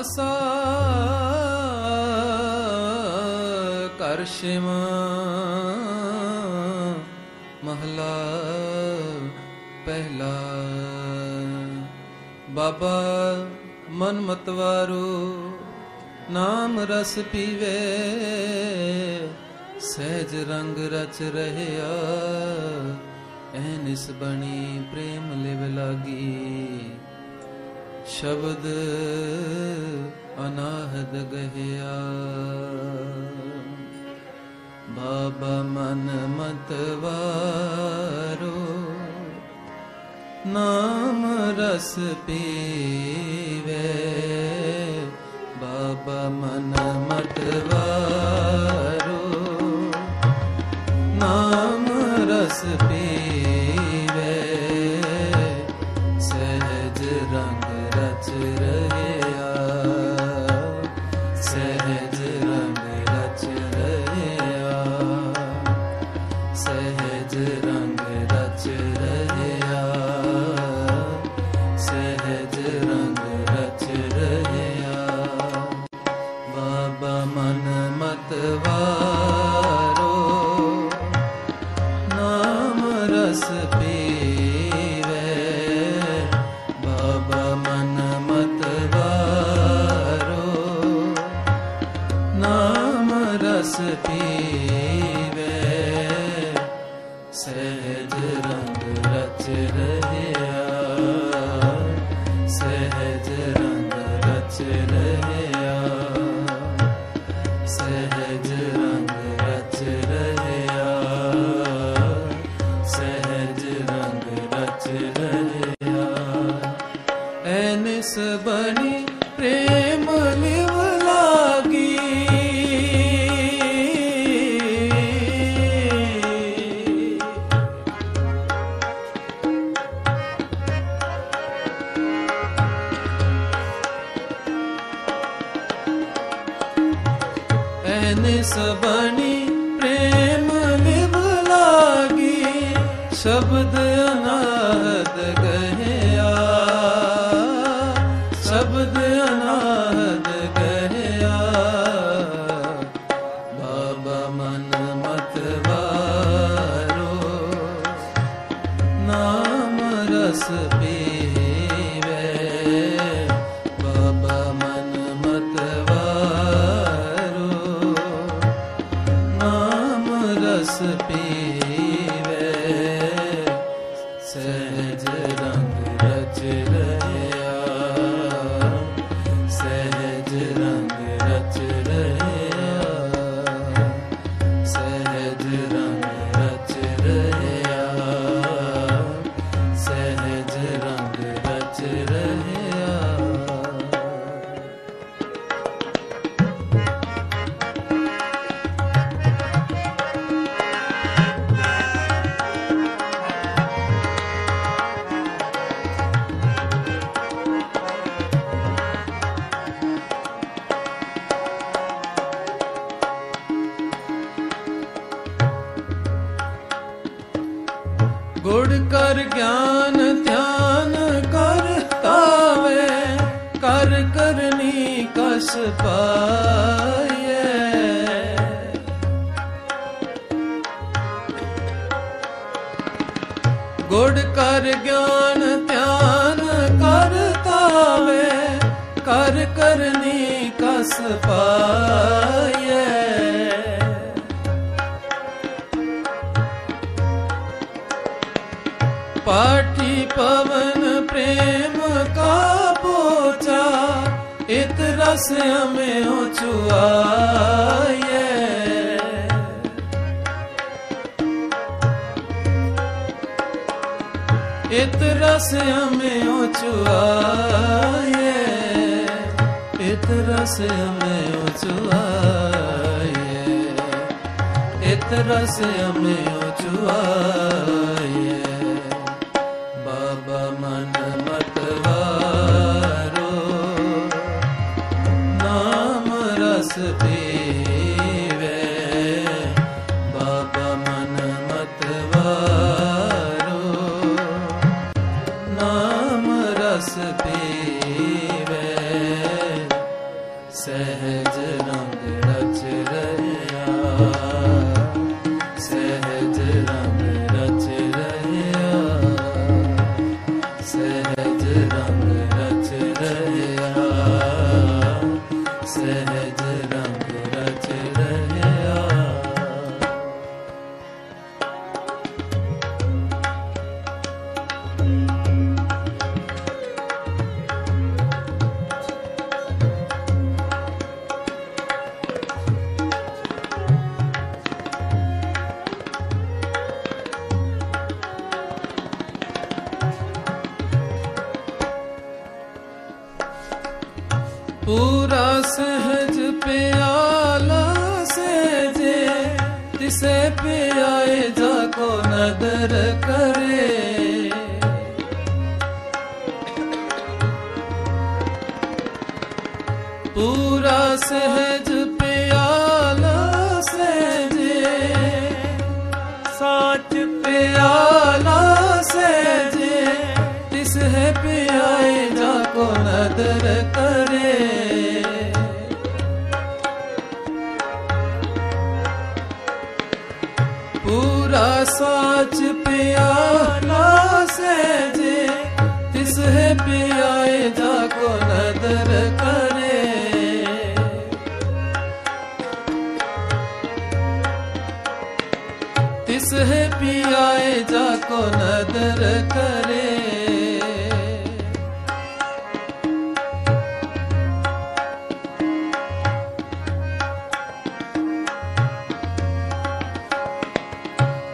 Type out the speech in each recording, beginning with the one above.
ਅਸਾ ਕਰ ਸ਼ਿਵ ਮਹਲਾ ਪਹਿਲਾ। ਬਾਬਾ ਮਨ ਮਤਵਾਰੋ, ਨਾਮ ਰਸ ਪੀਵੇ, ਸਹਿਜ ਰੰਗ ਰਚ ਰਹਿਆ ਐਨਿਸ ਬਣੀ ਪ੍ਰੇਮ ਲਿਵ ਲਾਗੀ। ਸ਼ਬਦ ਅਨਾਹਦ ਗਹਿਆ। ਬਾਬਾ ਮਨ ਮਤਵਾਰੋ ਨਾਮ ਰਸ ਪੀਵੇ। ਬਾਬਾ ਮਨ ਮਤਵਾਰੋ ਨਾਮ ਰਸ ਪੀਵੇ ਐਨਿਸ ਬਣੀ ਪ੍ਰੇਮ ਲਿਵ ਲਾਗੀ ਸ਼ਬਦ ਅਨਾਹਦ ਗਹਿਆ ਸ਼ਬਦ ਅਨਾਹਦ ਗਹਿਆ। ਪੀਵੇ। ਸਹਿਜ ਗੁੜ ਕਰ ਗਿਆਨ, ਧਿਆਨ ਕਰ ਤਾਵੇ, ਕਰ ਕਰਨੀ ਕਸ ਪਾਏ ਗੁੜ ਕਰ ਗਿਆਨ, ਧਿਆਨ ਕਰ ਤਾਵੇ, ਕਰ ਕਰਨੀ ਕਸ ਪਾਏ ਇਤ ਰਸ ਹਮੇ ਹੋ ਚੁਆਏ ਇਤ ਰਸ ਹਮੇ ਹੋ ਚੁਆਏ ਇਤ ਰਸ ਹਮੇ ਹੋ ਚੁਆਏ ਇਤ ਰਸ ਹਮੇ ਸਹਿਜ ਰੰਗ ਰਚ ਰਹਿਆ। ਪੂਰਾ ਸਹਿਜ ਪਿਆਲਾ ਸਹਿਜੇ ਤਿਸੇ ਪਿਆਏ ਜਾ ਕੋ ਨਦਰ ਕਰੇ। ਪੂਰਾ ਸਹਿਜ ਪਿਆਏ ਜਾ ਕੋ ਨਦਰ ਕਰੇ ਤਿਸ ਹੈ ਪਿਆਏ ਜਾ ਕੋ ਨਦਰ ਕਰੇ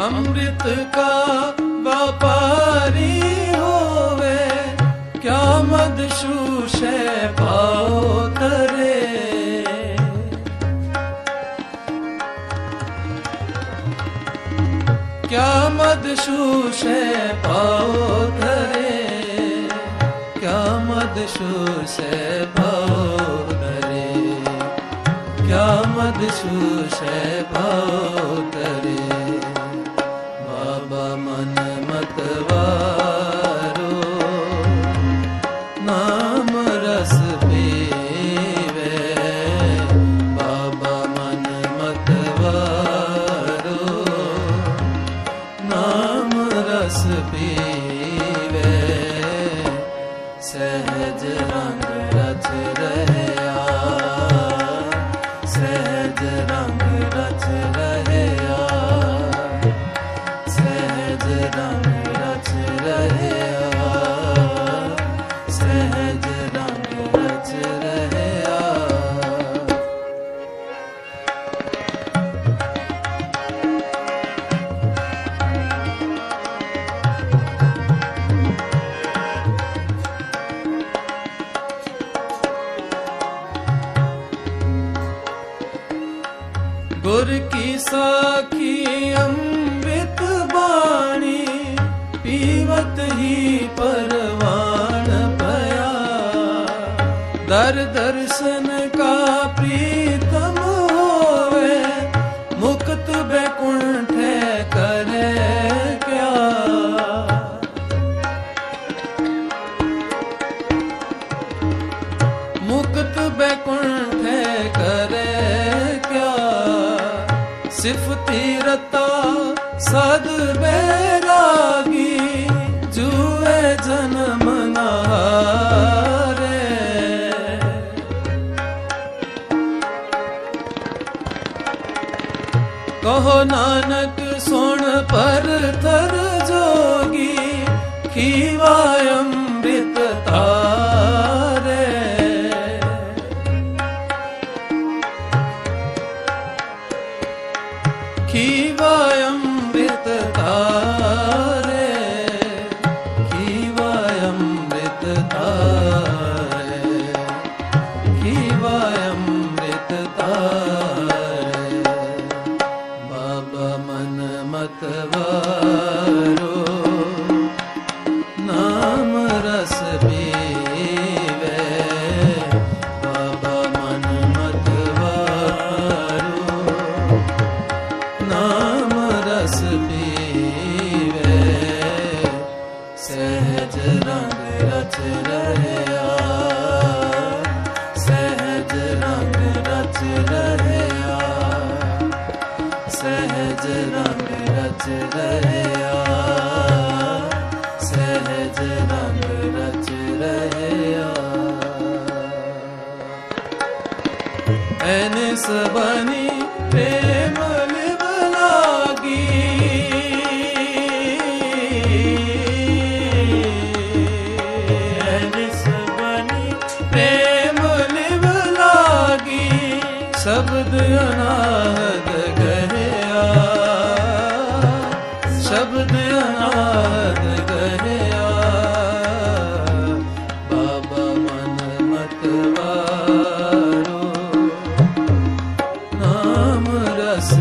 ਅੰਮ੍ਰਿਤ ਕਾ ਵਪਾਰੀ आशु से पाओ करे क्या मदशु से पाओ करे क्या मदशु से पाओ करे क्या मदशु से पाओ ਗੁਰ ਕੀ ਸਾਖੀ ਅੰਮ੍ਰਿਤ ਬਾਣੀ ਪੀਵਤ ਹੀ ਪਰਵਾਨ ਪਿਆ। ਦਰ ਦਰਸ਼ਨ ਕਾ ਪ੍ਰੀ कहो नानक सुण पर थर जोगी खीवायो ਸਹਿਜ ਰਚ ਰਹਿਆ ਸਹਿਜ ਰੰਗ ਰਚ ਰਹਿਆ ਰਸ